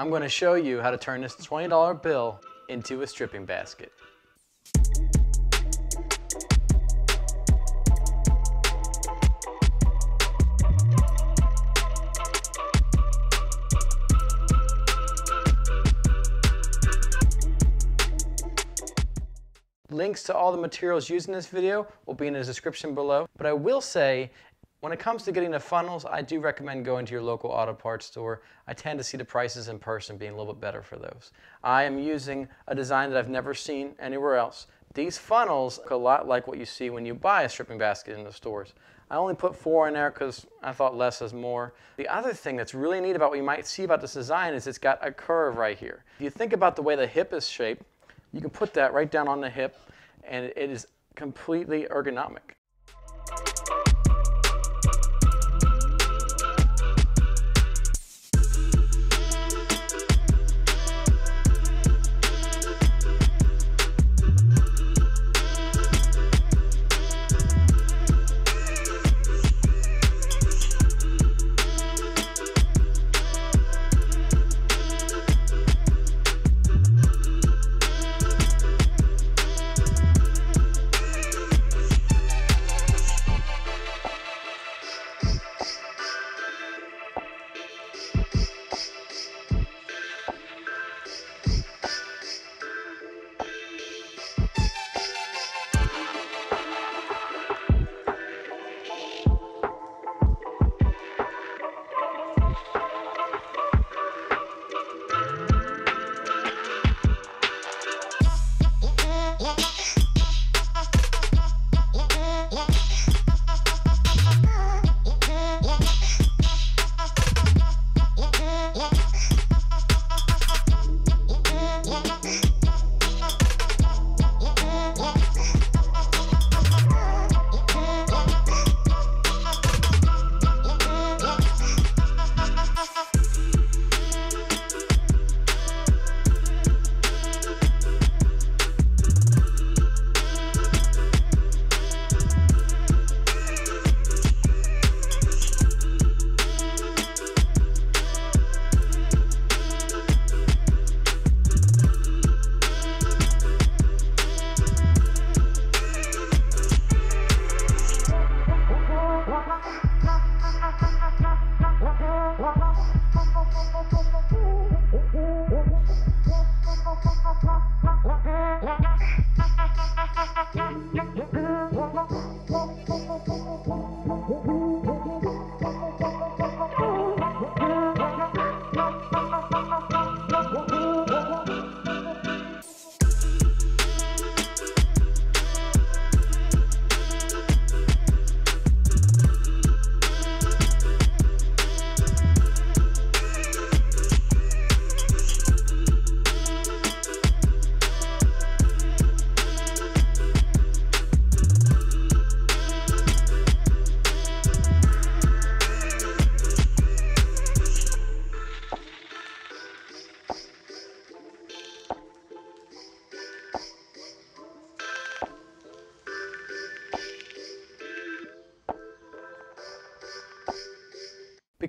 I'm going to show you how to turn this $20 bill into a stripping basket. Links to all the materials used in this video will be in the description below. But I will say, when it comes to getting the funnels, I do recommend going to your local auto parts store. I tend to see the prices in person being a little bit better for those. I am using a design that I've never seen anywhere else. These funnels look a lot like what you see when you buy a stripping basket in the stores. I only put four in there because I thought less is more. The other thing that's really neat about what you might see about this design is it's got a curve right here. If you think about the way the hip is shaped, you can put that right down on the hip and it is completely ergonomic.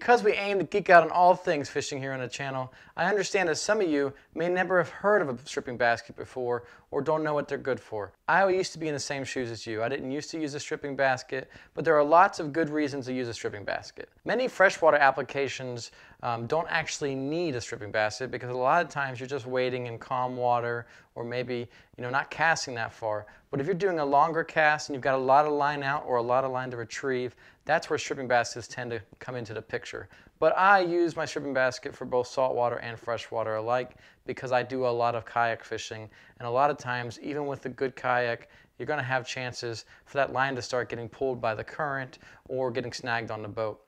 Because we aim to geek out on all things fishing here on the channel, I understand that some of you may never have heard of a stripping basket before or don't know what they're good for. I used to be in the same shoes as you. I didn't used to use a stripping basket, but there are lots of good reasons to use a stripping basket. Many freshwater applications um, don't actually need a stripping basket because a lot of times you're just wading in calm water or maybe you know not casting that far. But if you're doing a longer cast and you've got a lot of line out or a lot of line to retrieve, that's where stripping baskets tend to come into the picture. But I use my stripping basket for both saltwater and freshwater alike because I do a lot of kayak fishing. And a lot of times, even with a good kayak, you're going to have chances for that line to start getting pulled by the current or getting snagged on the boat.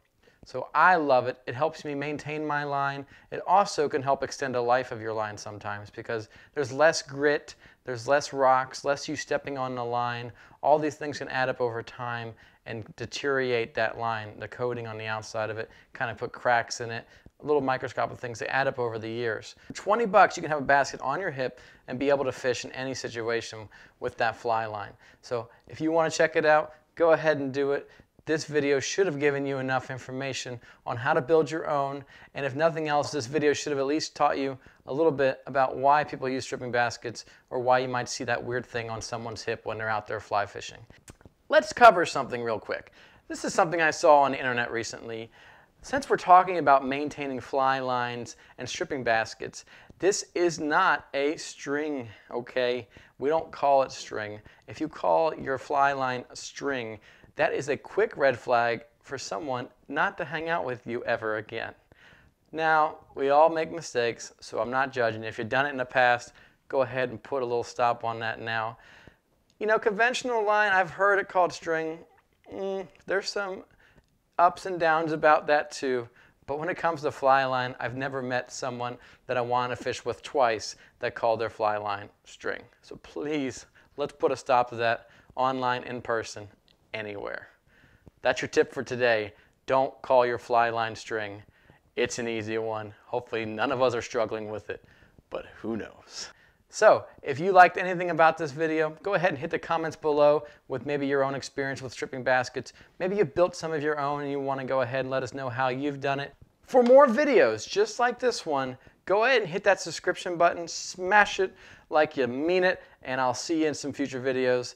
So I love it. It helps me maintain my line. It also can help extend the life of your line sometimes because there's less grit, there's less rocks, less you stepping on the line. All these things can add up over time and deteriorate that line, the coating on the outside of it, kind of put cracks in it, little microscopic things. They add up over the years. 20 bucks, you can have a basket on your hip and be able to fish in any situation with that fly line. So if you want to check it out, go ahead and do it. this video should have given you enough information on how to build your own. And if nothing else, this video should have at least taught you a little bit about why people use stripping baskets or why you might see that weird thing on someone's hip when they're out there fly fishing. Let's cover something real quick. This is something I saw on the internet recently. Since we're talking about maintaining fly lines and stripping baskets, this is not a string, okay? We don't call it string. If you call your fly line a string, that is a quick red flag for someone not to hang out with you ever again. Now, we all make mistakes, so I'm not judging. If you've done it in the past, go ahead and put a little stop on that now. You know, conventional line, I've heard it called string. Mm, there's some ups and downs about that too. But when it comes to fly line, I've never met someone that I want to fish with twice that called their fly line string. So please, let's put a stop to that online, in person, anywhere. That's your tip for today. Don't call your fly line string. It's an easy one. Hopefully none of us are struggling with it, but who knows. So if you liked anything about this video, go ahead and hit the comments below with maybe your own experience with stripping baskets. Maybe you've built some of your own and you want to go ahead and let us know how you've done it. For more videos just like this one, go ahead and hit that subscription button, smash it like you mean it, and I'll see you in some future videos.